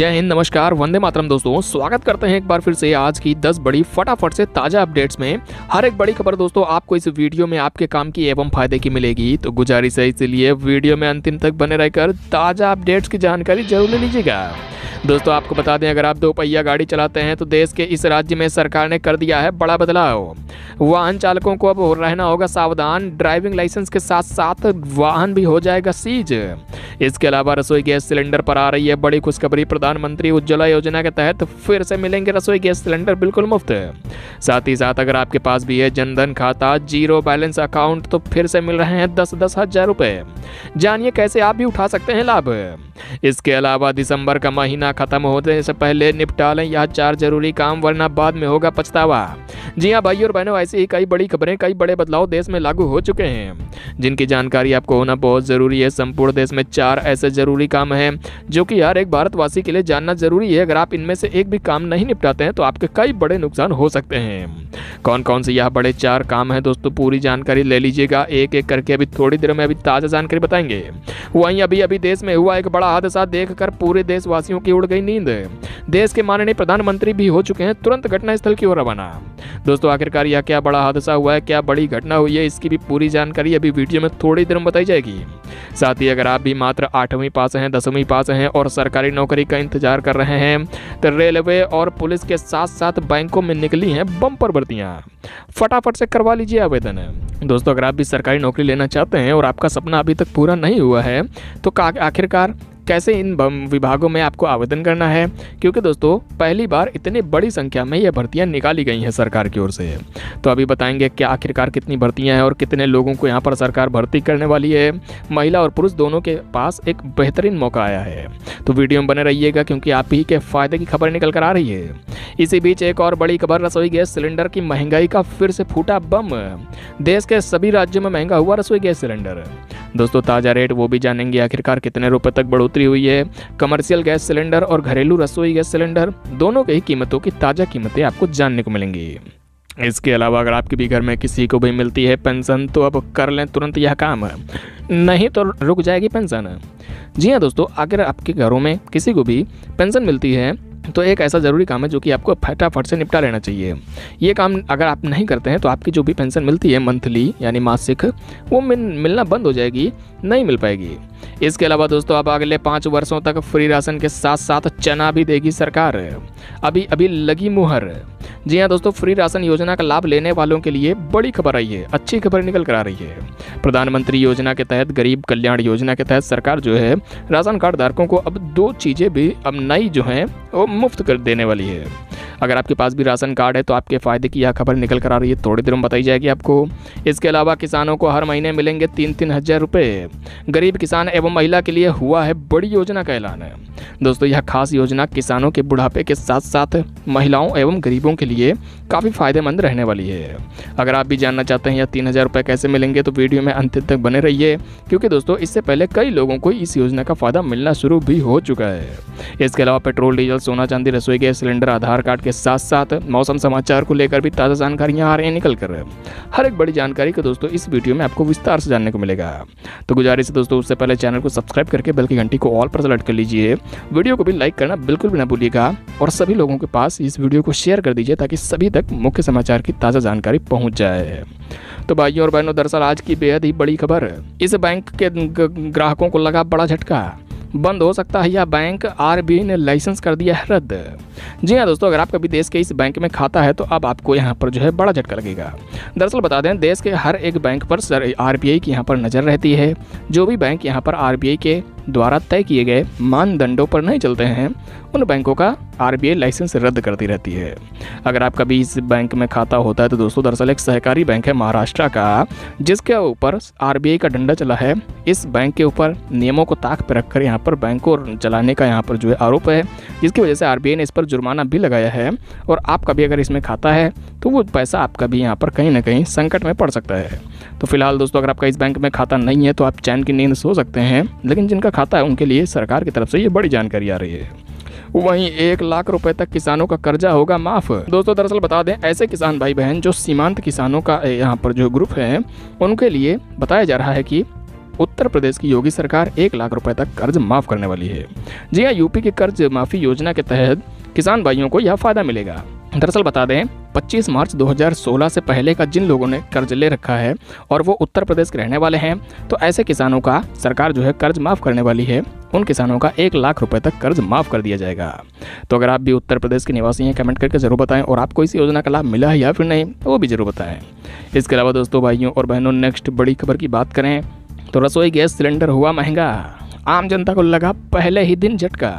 जय हिंद, नमस्कार, वंदे मातरम दोस्तों। स्वागत करते हैं एक बार फिर से आज की 10 बड़ी फटाफट से ताज़ा अपडेट्स में। हर एक बड़ी खबर दोस्तों, आपको इस वीडियो में आपके काम की एवं फ़ायदे की मिलेगी। तो गुजारिश है इसलिए वीडियो में अंतिम तक बने रहकर ताज़ा अपडेट्स की जानकारी ज़रूर ले लीजिएगा। दोस्तों, आपको बता दें, अगर आप दो पहिया गाड़ी चलाते हैं तो देश के इस राज्य में सरकार ने कर दिया है बड़ा बदलाव। वाहन चालकों को अब रहना होगा सावधान। ड्राइविंग लाइसेंस के साथ साथ वाहन भी हो जाएगा सीज। इसके अलावा रसोई गैस सिलेंडर पर आ रही है बड़ी खुशखबरी प्रधानमंत्री उज्ज्वला योजना के तहत फिर से मिलेंगे रसोई गैस सिलेंडर, बिल्कुल मुफ़्त। साथ ही साथ अगर आपके पास भी है जनधन खाता, ज़ीरो बैलेंस अकाउंट तो फिर से मिल रहे हैं दस दस हज़ार रुपए। जानिए कैसे आप भी उठा सकते हैं लाभ। इसके अलावा दिसंबर का महीना खत्म होने से पहले निपटा लें यह चार ज़रूरी काम, वरना बाद में होगा पछतावा। जी हाँ भाई और बहनों, ऐसी ही कई बड़ी खबरें, कई बड़े बदलाव देश में लागू हो चुके हैं। जिनकी जानकारी आपको होना बहुत ज़रूरी है, संपूर्ण देश में चार ऐसे ज़रूरी काम हैं, जो कि हर एक भारतवासी के लिए जानना ज़रूरी है। अगर आप इनमें से एक भी काम नहीं निपटाते हैं तो आपके कई बड़े नुकसान हो सकते हैं। कौन कौन से यह बड़े चार काम है दोस्तों? पूरी जानकारी ले लीजिएगा। एक एक करके अभी थोड़ी देर में अभी ताज़ा जानकारी बताएँगे। वहीं अभी अभी देश में हुआ एक बड़ा हादसा, देखकर पूरे देशवासियों की उड़ गई नींद। देश के माननीय प्रधानमंत्री भी हो चुके हैं, तुरंत घटनास्थल की ओर रवाना। दोस्तों, आखिरकार यह क्या बड़ा हादसा हुआ है, क्या बड़ी घटना हुई है, इसकी भी पूरी जानकारी अभी वीडियो में थोड़ी देर में बताई जाएगी। साथ ही अगर आप भी मात्र आठवीं पास हैं, दसवीं पास हैं और सरकारी नौकरी का इंतज़ार कर रहे हैं तो रेलवे और पुलिस के साथ साथ बैंकों में निकली हैं बम्पर भर्तियाँ। फटाफट से करवा लीजिए आवेदन। दोस्तों, अगर आप भी सरकारी नौकरी लेना चाहते हैं और आपका सपना अभी तक पूरा नहीं हुआ है तो आखिरकार कैसे इन विभागों में आपको आवेदन करना है? क्योंकि दोस्तों, पहली बार इतनी बड़ी संख्या में ये भर्तियाँ निकाली गई हैं सरकार की ओर से। तो अभी बताएँगे क्या आखिरकार कितनी भर्तियाँ हैं और कितने लोगों को यहाँ पर सरकार भर्ती करने वाली है। महिला और पुरुष दोनों के पास एक बेहतरीन मौका आया है। तो वीडियो में बने रहिएगा क्योंकि आप ही के फ़ायदे की खबर निकल कर आ रही है। इसी बीच एक और बड़ी खबर, रसोई गैस सिलेंडर की महँगाई का फिर से फूटा बम। देश के सभी राज्यों में महँगा हुआ रसोई गैस सिलेंडर। दोस्तों, ताज़ा रेट वो भी जानेंगे आखिरकार कितने रुपए तक बढ़ोतरी हुई है। कमर्शियल गैस सिलेंडर और घरेलू रसोई गैस सिलेंडर दोनों के कीमतों की ताज़ा कीमतें आपको जानने को मिलेंगी। इसके अलावा अगर आपके भी घर में किसी को भी मिलती है पेंशन तो अब कर लें तुरंत यह काम। नहीं तो रुक जाएगी पेंशन। जी हाँ दोस्तों, अगर आपके घरों में किसी को भी पेंशन मिलती है तो एक ऐसा ज़रूरी काम है जो कि आपको फटाफट से निपटा लेना चाहिए। ये काम अगर आप नहीं करते हैं तो आपकी जो भी पेंशन मिलती है मंथली, यानी मासिक, वो मिलना बंद हो जाएगी, नहीं मिल पाएगी। इसके अलावा दोस्तों, अब अगले पाँच वर्षों तक फ्री राशन के साथ साथ चना भी देगी सरकार। अभी अभी लगी मुहर। जी हाँ दोस्तों, फ्री राशन योजना का लाभ लेने वालों के लिए बड़ी खबर आई है, अच्छी खबर निकल कर आ रही है। प्रधानमंत्री योजना के तहत, गरीब कल्याण योजना के तहत सरकार जो है, राशन कार्ड धारकों को अब दो चीज़ें भी अब नई जो हैं, वो मुफ़्त कर देने वाली है। अगर आपके पास भी राशन कार्ड है तो आपके फ़ायदे की यह खबर निकल कर आ रही है। थोड़ी देर में बताई जाएगी आपको। इसके अलावा किसानों को हर महीने मिलेंगे तीन तीन हज़ार रुपये गरीब किसान एवं महिला के लिए हुआ है बड़ी योजना का ऐलान। है दोस्तों, यह खास योजना किसानों के बुढ़ापे के साथ साथ महिलाओं एवं गरीबों के लिए काफ़ी फ़ायदेमंद रहने वाली है। अगर आप भी जानना चाहते हैं यह तीन हज़ार रुपये कैसे मिलेंगे तो वीडियो में अंत तक बने रहिए, क्योंकि दोस्तों, इससे पहले कई लोगों को इस योजना का फ़ायदा मिलना शुरू भी हो चुका है। इसके अलावा पेट्रोल, डीजल, सोना, चांदी, रसोई गैस, सिलेंडर, आधार कार्ड के साथ साथ मौसम समाचार को लेकर भी ताज़ा जानकारियाँ आ रही हैं निकल कर हर एक बड़ी जानकारी को दोस्तों इस वीडियो में आपको विस्तार से जानने को मिलेगा। तो गुजारिश है दोस्तों, उससे पहले चैनल को सब्सक्राइब करके बल्कि घंटी को ऑल पर सेलेक्ट कर लीजिए। वीडियो को भी लाइक करना बिल्कुल भी ना भूलिएगा और सभी लोगों के पास इस वीडियो को शेयर कर दीजिए ताकि सभी तक मुख्य समाचार की ताज़ा जानकारी पहुँच जाए। तो भाइयों और बहनों, दरअसल आज की बेहद ही बड़ी खबर। इस बैंक के ग्राहकों को लगा बड़ा झटका। बंद हो सकता है, या बैंक आरबीआई ने लाइसेंस कर दिया है रद्द। जी हाँ दोस्तों, अगर आपका भी देश के इस बैंक में खाता है तो अब आपको यहाँ पर जो है बड़ा झटका लगेगा। दरअसल बता दें, देश के हर एक बैंक पर सर आर की यहाँ पर नज़र रहती है। जो भी बैंक यहाँ पर आरबीआई के द्वारा तय किए गए मानदंडों पर नहीं चलते हैं, उन बैंकों का आरबीआई लाइसेंस रद्द करती रहती है। अगर आपका भी इस बैंक में खाता होता है तो दोस्तों, दरअसल एक सहकारी बैंक है महाराष्ट्र का, जिसके ऊपर आरबीआई का डंडा चला है। इस बैंक के ऊपर नियमों को ताक पर रखकर यहाँ पर बैंक को चलाने का यहाँ पर जो है आरोप है, जिसकी वजह से आरबीआई ने इस पर जुर्माना भी लगाया है। और आपका भी अगर इसमें खाता है तो वो पैसा आपका भी यहाँ पर कहीं ना कहीं संकट में पड़ सकता है। तो फ़िलहाल दोस्तों, अगर आपका इस बैंक में खाता नहीं है तो आप चैन की नींद सो सकते हैं। लेकिन जिनका खाता है, उनके लिए सरकार की तरफ़ से ये बड़ी जानकारी आ रही है। वहीं एक लाख रुपए तक किसानों का कर्जा होगा माफ़। दोस्तों, दरअसल बता दें, ऐसे किसान भाई बहन जो सीमांत किसानों का यहाँ पर जो ग्रुप है, उनके लिए बताया जा रहा है कि उत्तर प्रदेश की योगी सरकार एक लाख रुपए तक कर्ज माफ़ करने वाली है। जी हाँ यूपी की कर्ज माफ़ी योजना के तहत किसान भाइयों को यह फ़ायदा मिलेगा। दरअसल बता दें 25 मार्च 2016 से पहले का जिन लोगों ने कर्ज ले रखा है और वो उत्तर प्रदेश के रहने वाले हैं तो ऐसे किसानों का सरकार जो है कर्ज माफ़ करने वाली है। उन किसानों का एक लाख रुपए तक कर्ज माफ़ कर दिया जाएगा। तो अगर आप भी उत्तर प्रदेश के निवासी हैं, कमेंट करके ज़रूर बताएँ और आपको इस योजना का लाभ मिला है या फिर नहीं, वो भी ज़रूर बताएँ। इसके अलावा दोस्तों, भाइयों और बहनों नेक्स्ट बड़ी खबर की बात करें तो रसोई गैस सिलेंडर हुआ महँगा, आम जनता को लगा पहले ही दिन झटका।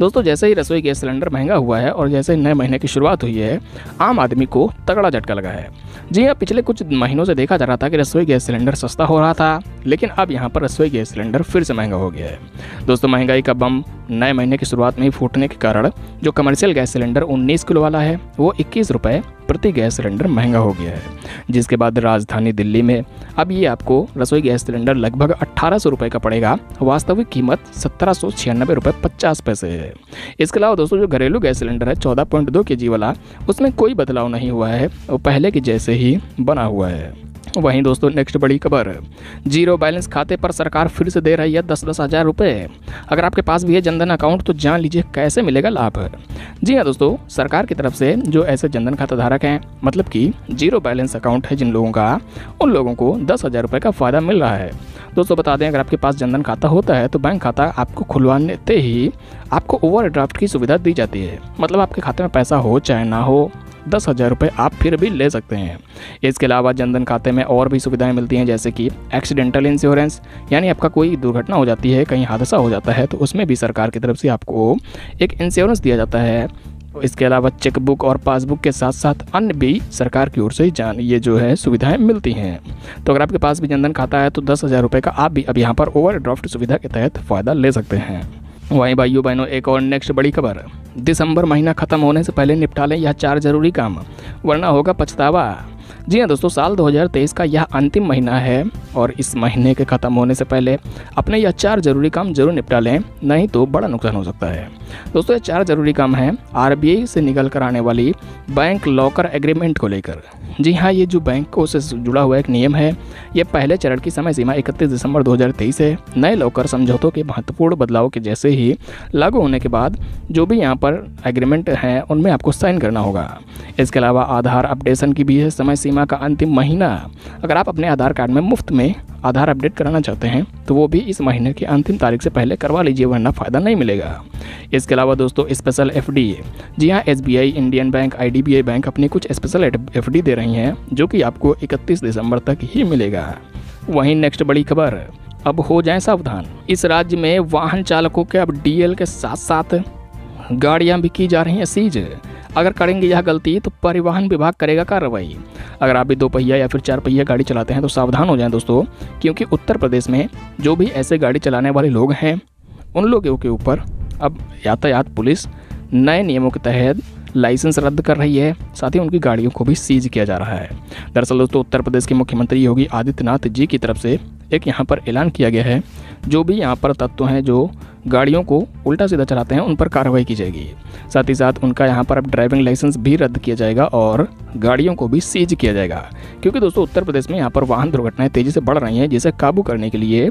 दोस्तों, जैसे ही रसोई गैस सिलेंडर महँगा हुआ है और जैसे ही नए महीने की शुरुआत हुई है, आम आदमी को तगड़ा झटका लगा है। जी हाँ पिछले कुछ महीनों से देखा जा रहा था कि रसोई गैस सिलेंडर सस्ता हो रहा था, लेकिन अब यहाँ पर रसोई गैस सिलेंडर फिर से महँगा हो गया है। दोस्तों, महँगाई का बम नए महीने की शुरुआत में ही फूटने के कारण जो कमर्शियल गैस सिलेंडर 19 किलो वाला है, वो इक्कीस रुपये प्रति गैस सिलेंडर महँगा हो गया है। जिसके बाद राजधानी दिल्ली में अब ये आपको रसोई गैस सिलेंडर लगभग अट्ठारह सौ रुपये का पड़ेगा, वास्तविक कीमत सत्रह सौ छियानबे रुपये पचास पैसे है। इसके अलावा दोस्तों, जो घरेलू गैस सिलेंडर है, चौदह पॉइंट दो के जी वाला, उसमें कोई बदलाव नहीं हुआ है, वो पहले के जैसे ही बना हुआ है। वहीं दोस्तों नेक्स्ट बड़ी खबर। ज़ीरो बैलेंस खाते पर सरकार फिर से दे रही है दस दस हज़ार रुपये अगर आपके पास भी है जनधन अकाउंट तो जान लीजिए कैसे मिलेगा लाभ। जी हाँ दोस्तों, सरकार की तरफ़ से जो ऐसे जनधन खाता धारक हैं मतलब कि ज़ीरो बैलेंस अकाउंट है जिन लोगों का, उन लोगों को दस हज़ार रुपये का फ़ायदा मिल रहा है। दोस्तों, बता दें, अगर आपके पास जनधन खाता होता है तो बैंक खाता आपको खुलवाने ही आपको ओवरड्राफ्ट की सुविधा दी जाती है। मतलब आपके खाते में पैसा हो, चाहे ना हो दस हज़ार रुपये आप फिर भी ले सकते हैं। इसके अलावा जनधन खाते में और भी सुविधाएँ मिलती हैं, जैसे कि एक्सीडेंटल इंश्योरेंस यानी आपका कोई दुर्घटना हो जाती है, कहीं हादसा हो जाता है तो उसमें भी सरकार की तरफ़ से आपको एक इंश्योरेंस दिया जाता है। इसके अलावा चेकबुक और पासबुक के साथ साथ अन्य भी सरकार की ओर से जान, ये जो है सुविधाएँ मिलती हैं। तो अगर आपके पास भी जनधन खाता है तो दस हज़ार रुपये का आप भी अब यहाँ पर ओवरड्राफ्ट सुविधा के तहत फ़ायदा ले सकते हैं। वहीं भाइयों बहनों, एक और नेक्स्ट बड़ी खबर। दिसंबर महीना खत्म होने से पहले निपटा लें यह चार ज़रूरी काम। वरना होगा पछतावा। जी हाँ दोस्तों, साल 2023 का यह अंतिम महीना है और इस महीने के ख़त्म होने से पहले अपने यह चार ज़रूरी काम ज़रूर निपटा लें, नहीं तो बड़ा नुकसान हो सकता है। दोस्तों ये चार ज़रूरी काम हैं, आरबीआई से निकल कर आने वाली बैंक लॉकर एग्रीमेंट को लेकर। जी हाँ ये जो बैंकों से जुड़ा हुआ एक नियम है, ये पहले चरण की समय सीमा इकतीस दिसंबर 2023 है। नए लॉकर समझौतों के महत्वपूर्ण बदलाव के जैसे ही लागू होने के बाद जो भी यहाँ पर एग्रीमेंट हैं, उनमें आपको साइन करना होगा। इसके अलावा आधार अपडेशन की भी है, समय सीमा का अंतिम महीना। अगर आप अपने आधार कार्ड में मुफ़्त में आधार अपडेट कराना चाहते हैं तो वो भी इस महीने की अंतिम तारीख से पहले करवा लीजिए, वरना फ़ायदा नहीं मिलेगा। इसके अलावा दोस्तों स्पेशल एफ़ जी हाँ एस इंडियन बैंक आई बैंक अपनी कुछ स्पेशल एफ़ दे रही हैं, जो कि आपको इकतीस दिसंबर तक ही मिलेगा। वहीं नेक्स्ट बड़ी खबर। अब हो जाए सावधान। इस राज्य में वाहन चालकों के अब डीएल के साथ साथ गाड़ियाँ भी की जा रही हैं, सीज। अगर करेंगे यह गलती तो परिवहन विभाग करेगा कार्रवाई। अगर आप भी दो पहिया या फिर चार पहिया गाड़ी चलाते हैं तो सावधान हो जाएँ दोस्तों, क्योंकि उत्तर प्रदेश में जो भी ऐसे गाड़ी चलाने वाले लोग हैं, उन लोगों के ऊपर अब यातायात पुलिस नए नियमों के तहत लाइसेंस रद्द कर रही है, साथ ही उनकी गाड़ियों को भी सीज किया जा रहा है। दरअसल दोस्तों, उत्तर प्रदेश के मुख्यमंत्री योगी आदित्यनाथ जी की तरफ़ से एक यहाँ पर ऐलान किया गया है, जो भी यहाँ पर तत्व हैं, जो गाड़ियों को उल्टा सीधा चलाते हैं, उन पर कार्रवाई की जाएगी। साथ ही साथ उनका यहाँ पर अब ड्राइविंग लाइसेंस भी रद्द किया जाएगा और गाड़ियों को भी सीज किया जाएगा। क्योंकि दोस्तों, उत्तर प्रदेश में यहाँ पर वाहन दुर्घटनाएँ तेज़ी से बढ़ रही हैं, जिसे काबू करने के लिए